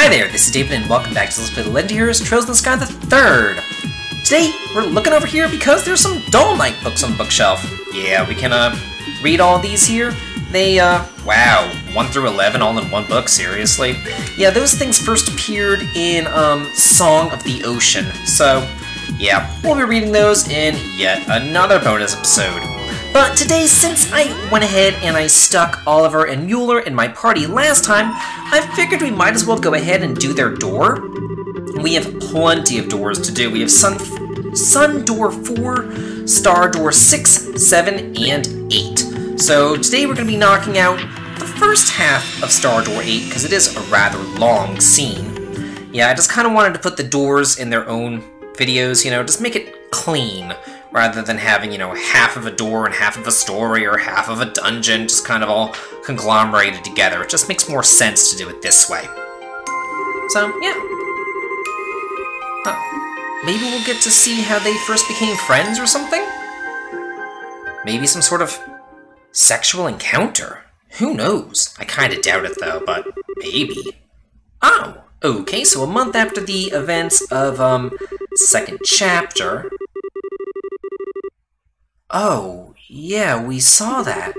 Hi there, this is David and welcome back to Let's Play the Legend Heroes Trails in the Sky the Third. Today, we're looking over here because there's some Dull Knight books on the bookshelf. Yeah, we can, uh, read all these here. They, uh, wow, 1 through 11 all in one book, seriously? Yeah, those things first appeared in, um, Song of the Ocean, so, yeah, we'll be reading those in yet another bonus episode. But today, since I went ahead and I stuck Oliver and Mueller in my party last time, I figured we might as well go ahead and do their door. We have plenty of doors to do. We have Sun, Sun Door 4, Star Door 6, 7, and 8. So today we're going to be knocking out the first half of Star Door 8 because it is a rather long scene. Yeah, I just kind of wanted to put the doors in their own videos, you know, just make it clean rather than having, you know, half of a door and half of a story or half of a dungeon just kind of all conglomerated together. It just makes more sense to do it this way. So, yeah. Uh, maybe we'll get to see how they first became friends or something? Maybe some sort of sexual encounter? Who knows? I kinda doubt it though, but maybe. Oh, okay, so a month after the events of, um, second chapter, Oh, yeah, we saw that.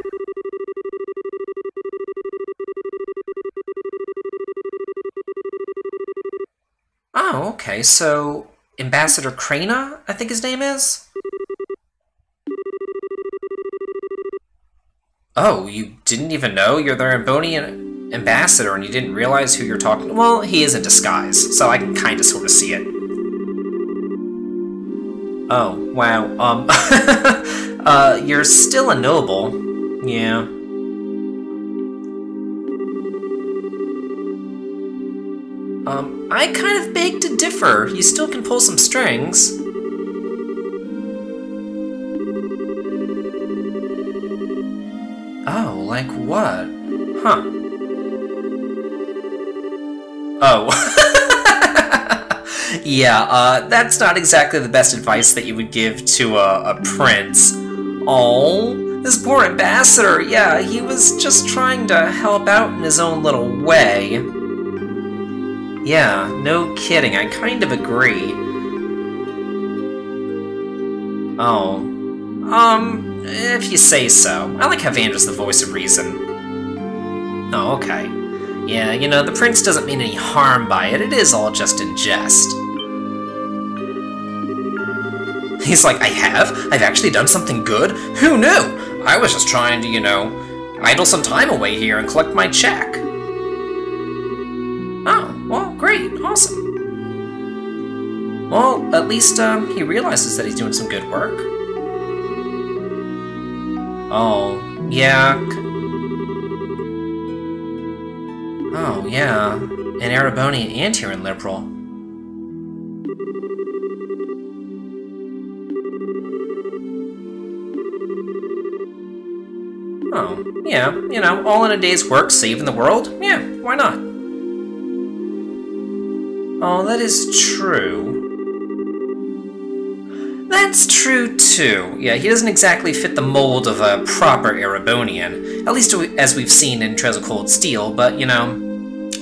Oh, okay, so Ambassador Crana, I think his name is? Oh, you didn't even know? You're the Erebonian ambassador and you didn't realize who you're talking to? Well, he is in disguise, so I can kind of sort of see it. Oh, wow. Um, uh, you're still a noble. Yeah. Um, I kind of beg to differ. You still can pull some strings. Oh, like what? Huh. Oh. yeah, uh, that's not exactly the best advice that you would give to a, a prince. Oh, this poor ambassador, yeah, he was just trying to help out in his own little way. Yeah, no kidding, I kind of agree. Oh. Um, if you say so. I like how Vander's the voice of reason. Oh, okay. Yeah, you know, the prince doesn't mean any harm by it, it is all just in jest. He's like, I have? I've actually done something good? Who knew? I was just trying to, you know, idle some time away here and collect my check. Oh, well, great, awesome. Well, at least um, he realizes that he's doing some good work. Oh, yeah. Oh, yeah. An Erebonian and here in Liberl. Oh, yeah, you know, all in a day's work, saving the world? Yeah, why not? Oh, that is true. That's true, too. Yeah, he doesn't exactly fit the mold of a proper Erebonian, at least as we've seen in of Cold Steel, but, you know,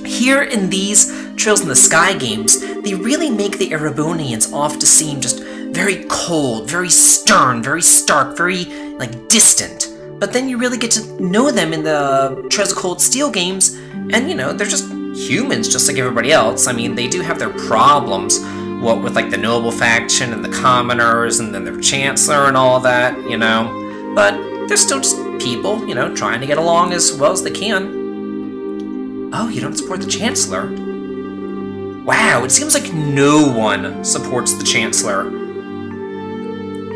here in these Trails in the Sky games, they really make the Erebonians off to seem just very cold, very stern, very stark, very, like, distant. But then you really get to know them in the Trails of Cold Steel games, and you know, they're just humans just like everybody else. I mean, they do have their problems, what with like the noble faction and the commoners and then their chancellor and all that, you know. But they're still just people, you know, trying to get along as well as they can. Oh, you don't support the chancellor? Wow, it seems like no one supports the chancellor.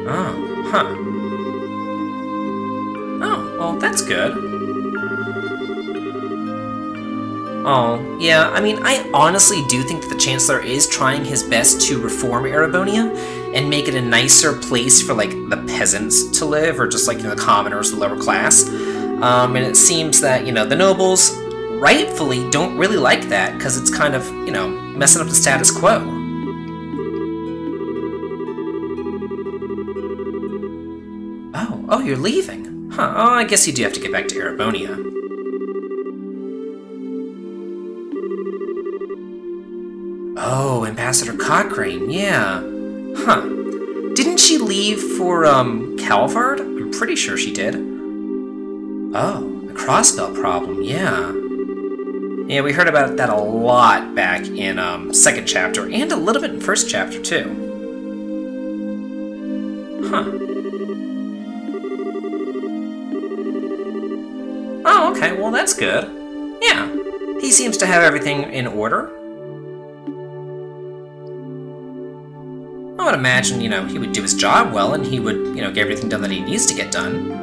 Oh, huh. Oh, well, that's good. Oh, yeah, I mean, I honestly do think that the Chancellor is trying his best to reform Erebonia and make it a nicer place for, like, the peasants to live, or just, like, you know, the commoners, the lower class. Um, and it seems that, you know, the nobles rightfully don't really like that, because it's kind of, you know, messing up the status quo. Oh, oh, you're leaving. Huh, oh, I guess you do have to get back to Erebonia. Oh, Ambassador Cochrane, yeah. Huh. Didn't she leave for, um, Calvard? I'm pretty sure she did. Oh, the crossbell problem, yeah. Yeah, we heard about that a lot back in, um, second chapter, and a little bit in first chapter, too. Huh. Oh, okay, well that's good. Yeah, he seems to have everything in order. I would imagine, you know, he would do his job well and he would, you know, get everything done that he needs to get done.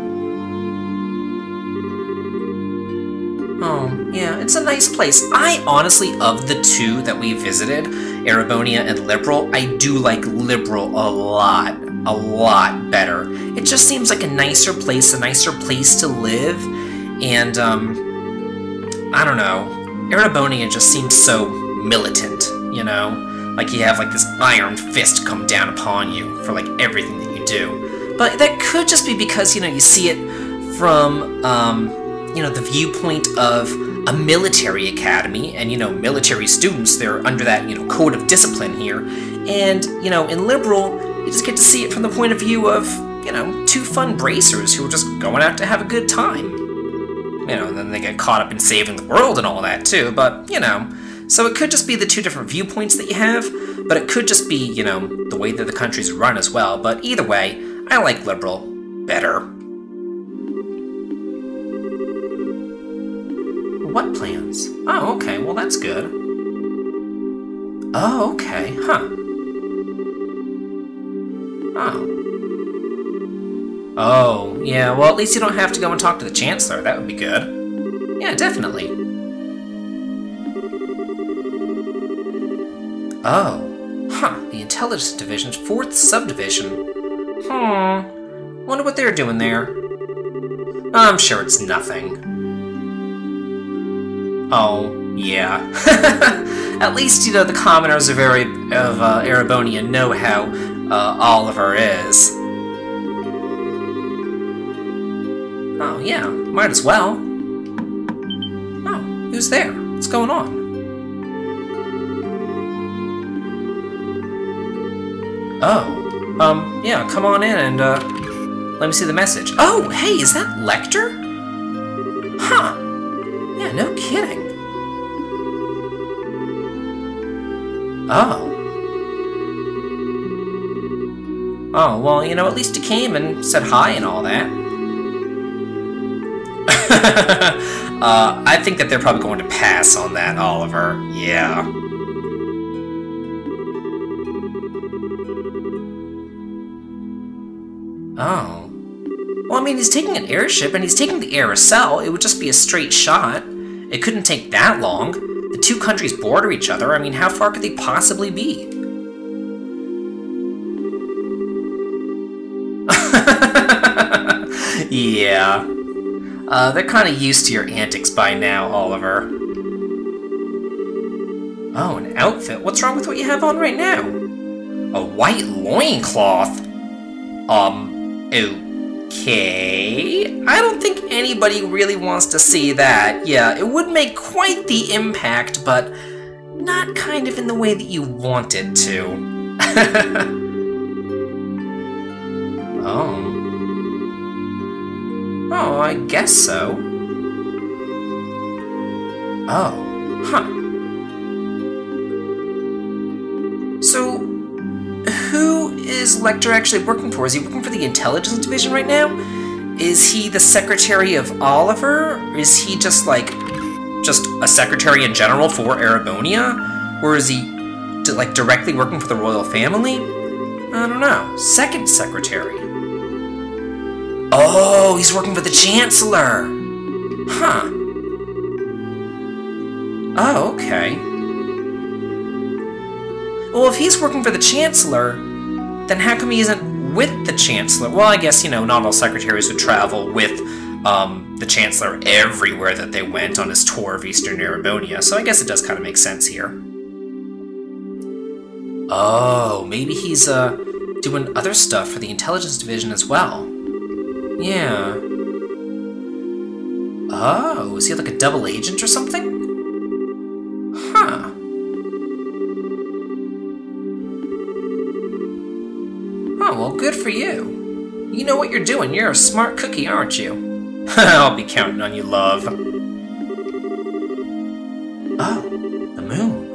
Yeah, it's a nice place. I honestly, of the two that we visited, Erebonia and Liberl, I do like Liberl a lot, a lot better. It just seems like a nicer place, a nicer place to live, and, um, I don't know. Erebonia just seems so militant, you know? Like you have like this iron fist come down upon you for like everything that you do. But that could just be because, you know, you see it from, um, you know, the viewpoint of a military academy, and, you know, military students, they're under that, you know, code of discipline here. And, you know, in Liberl, you just get to see it from the point of view of, you know, two fun bracers who are just going out to have a good time. You know, and then they get caught up in saving the world and all that, too, but, you know, so it could just be the two different viewpoints that you have, but it could just be, you know, the way that the country's run as well. But either way, I like Liberl better. Plans? Oh, okay, well that's good. Oh, okay, huh. Oh. Oh, yeah, well at least you don't have to go and talk to the Chancellor, that would be good. Yeah, definitely. Oh. Huh, the Intelligence Division's fourth subdivision. Hmm. Wonder what they're doing there. I'm sure it's nothing. Oh, yeah. At least, you know, the commoners of, Are of uh, Erebonia know how uh, Oliver is. Oh, yeah, might as well. Oh, who's there? What's going on? Oh, um, yeah, come on in and, uh, let me see the message. Oh, hey, is that Lecter? Huh. Yeah, no kidding. Oh. Oh, well, you know, at least he came and said hi and all that. uh, I think that they're probably going to pass on that, Oliver. Yeah. Oh. Well, I mean, he's taking an airship, and he's taking the Arseille. It would just be a straight shot. It couldn't take that long. The two countries border each other. I mean, how far could they possibly be? yeah. Uh, they're kind of used to your antics by now, Oliver. Oh, an outfit? What's wrong with what you have on right now? A white loincloth? Um, Okay... I don't think anybody really wants to see that. Yeah, it would make quite the impact, but not kind of in the way that you want it to. oh. Oh, I guess so. Oh, huh. So, Lecter actually working for? Is he working for the Intelligence Division right now? Is he the secretary of Oliver? Is he just like, just a secretary in general for Erebonia? Or is he, like, directly working for the royal family? I don't know. Second secretary. Oh, he's working for the Chancellor! Huh. Oh, okay. Well, if he's working for the Chancellor, then how come he isn't with the Chancellor? Well, I guess, you know, not all secretaries would travel with um, the Chancellor everywhere that they went on his tour of Eastern Erebonia, so I guess it does kind of make sense here. Oh, maybe he's, uh, doing other stuff for the Intelligence Division as well. Yeah. Oh, is he like a double agent or something? Good for you. You know what you're doing. You're a smart cookie, aren't you? I'll be counting on you, love. Oh, the moon.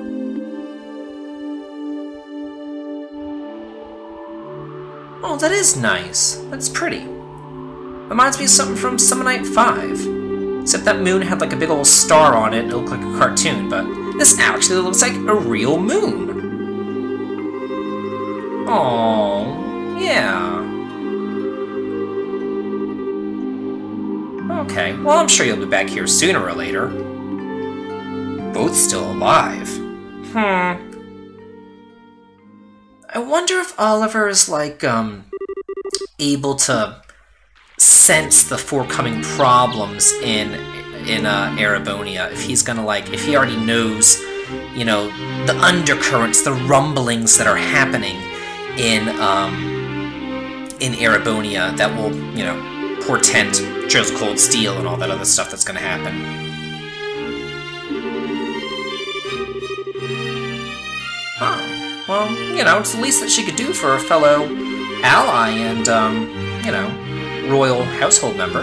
Oh, that is nice. That's pretty. Reminds me of something from Summer Night 5. Except that moon had like a big old star on it, it looked like a cartoon, but this actually looks like a real moon. Oh, yeah. Okay, well I'm sure you'll be back here sooner or later. Both still alive. Hmm. I wonder if Oliver is like, um, able to sense the forthcoming problems in in uh, Erebonia. If he's gonna like, if he already knows, you know, the undercurrents, the rumblings that are happening in um, in Erebonia that will, you know, portend Joe's Cold Steel and all that other stuff that's gonna happen. Huh. Well, you know, it's the least that she could do for a fellow ally and, um, you know, royal household member.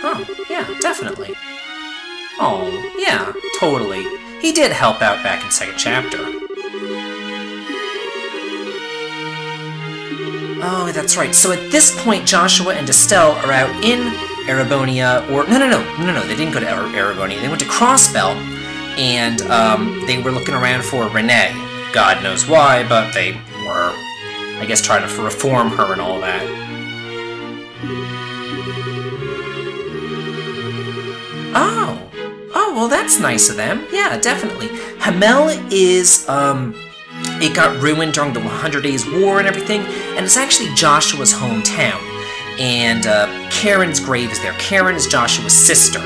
Huh, yeah, definitely. Oh, yeah, totally. He did help out back in second chapter. Oh, that's right. So at this point, Joshua and Estelle are out in Erebonia, or no, no, no, no, no, they didn't go to Erebonia. They went to Crossbell, and um, they were looking around for Renne. God knows why, but they were, I guess, trying to reform her and all that. Oh, oh, well, that's nice of them. Yeah, definitely. Hamel is, um, it got ruined during the 100 Days War and everything, and it's actually Joshua's hometown. And uh, Karen's grave is there. Karen is Joshua's sister.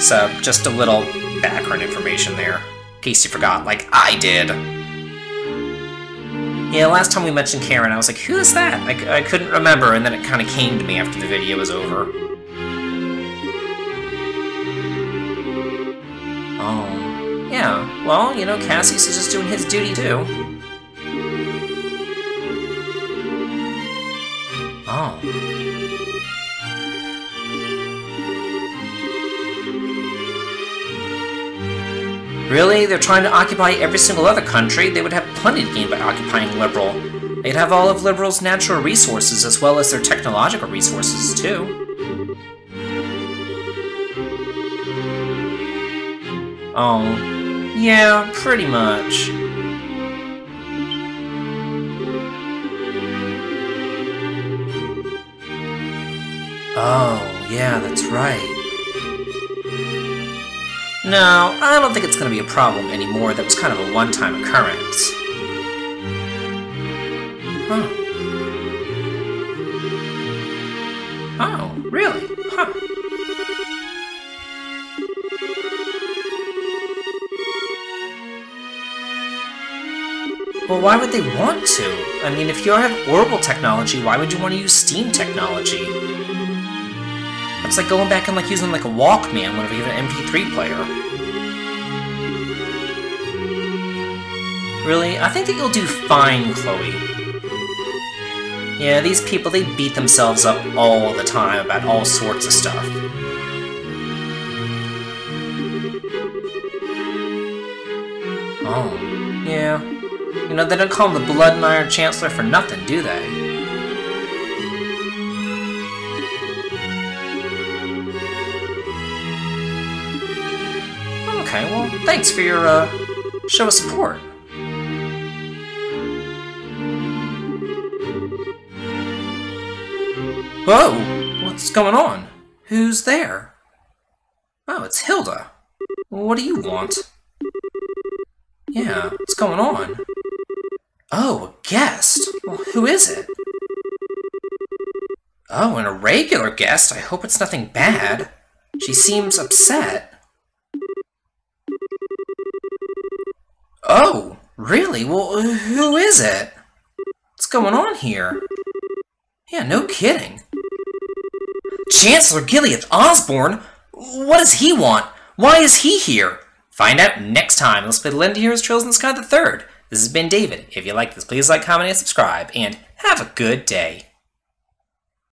So, just a little background information there, in case you forgot, like I did. Yeah, last time we mentioned Karen, I was like, who is that? I, I couldn't remember, and then it kind of came to me after the video was over. Oh, yeah. Well, you know, Cassius is just doing his duty, too. Really? They're trying to occupy every single other country? They would have plenty to gain by occupying Liberl. They'd have all of Liberl's natural resources as well as their technological resources, too. Oh, yeah, pretty much. Oh, yeah, that's right. No, I don't think it's going to be a problem anymore. That was kind of a one-time occurrence. Huh. Oh, really? Huh. Well, why would they want to? I mean, if you have orbital technology, why would you want to use steam technology? It's like going back and like using like a Walkman whenever you have an MP3 player. Really? I think that you'll do fine, Chloe. Yeah, these people, they beat themselves up all the time about all sorts of stuff. Oh, yeah. You know, they don't call him the Blood and Iron Chancellor for nothing, do they? Okay, well, thanks for your, uh, show of support. Whoa! What's going on? Who's there? Oh, it's Hilda. What do you want? Yeah, what's going on? Oh, a guest! Well, who is it? Oh, an irregular guest? I hope it's nothing bad. She seems upset. Oh, really? Well, who is it? What's going on here? Yeah, no kidding. Chancellor Giliath Osborne? What does he want? Why is he here? Find out next time. Let's play Legend Heroes Trails in the Sky the Third. This has been David. If you like this, please like, comment, and subscribe, and have a good day.